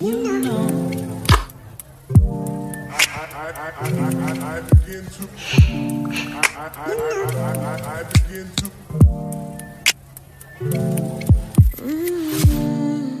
You know. I, I, I, I begin to. I, I, I, I, I begin to. Mm.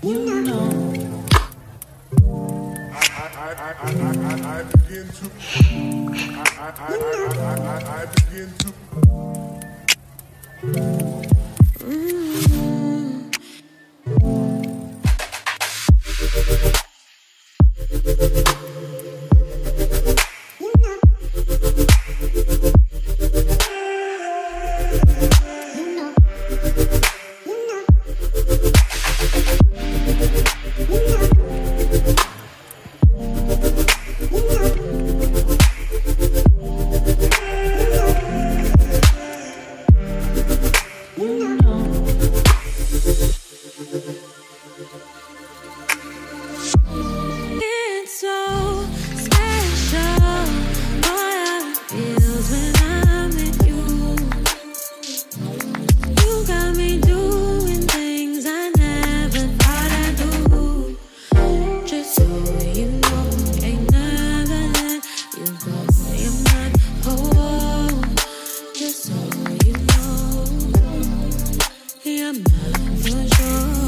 You know. I, I, I, I begin to. I, I, I, I, I, begin to. Mm. Bonjour.